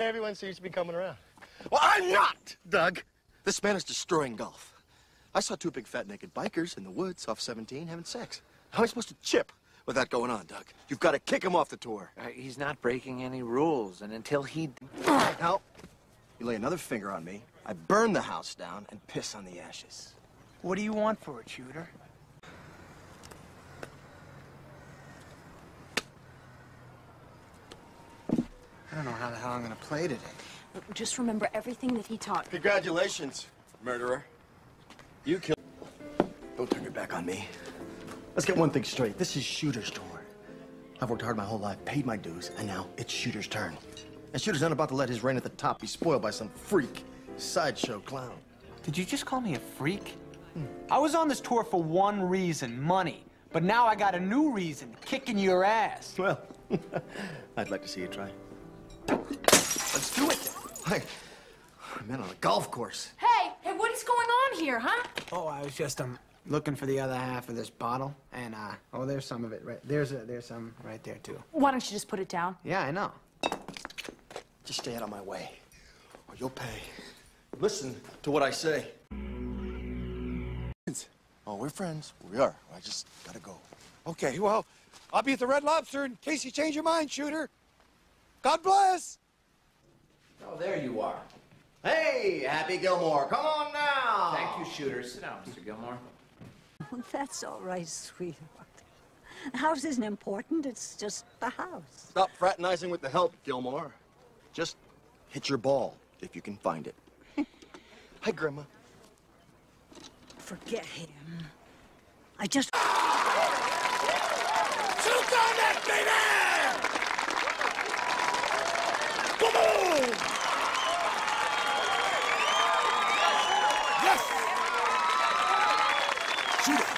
Everyone seems to be coming around. Well, I'm not, Doug. This man is destroying golf. I saw two big fat naked bikers in the woods off 17 having sex. How am I supposed to chip with that going on, Doug? You've got to kick him off the tour. Uh, he's not breaking any rules, and until he... Now, you lay another finger on me, I burn the house down and piss on the ashes. What do you want for it, Shooter? Don't know how the hell I'm gonna play today. Just remember everything that he taught you. Congratulations, murderer. You killed. Don't turn your back on me. Let's get one thing straight. This is Shooter's tour. I've worked hard my whole life, paid my dues, and now it's Shooter's turn. And Shooter's not about to let his reign at the top be spoiled by some freak sideshow clown. Did you just call me a freak? Hmm. I was on this tour for one reason, money. But now I got a new reason, kicking your ass. Well, I'd like to see you try. Let's do it. Hey, I'm in on a golf course. Hey, hey, what is going on here, huh? Oh, I was just um looking for the other half of this bottle, and uh oh, there's some of it right there's a, there's some right there too. Why don't you just put it down? Yeah, I know. Just stay out of my way, or you'll pay. Listen to what I say. Oh, we're friends. We are. I just gotta go. Okay, well, I'll be at the Red Lobster in case you change your mind, Shooter. God bless. Oh, there you are. Hey, Happy Gilmore, come on now. Thank you, Shooter. Sit down, Mr. Gilmore. Well, that's all right, sweetheart. The house isn't important, it's just the house. Stop fraternizing with the help, Gilmore. Just hit your ball if you can find it. Hi, Grandma. Forget him. I just. Shoot on that, baby! Yes! Shoot it.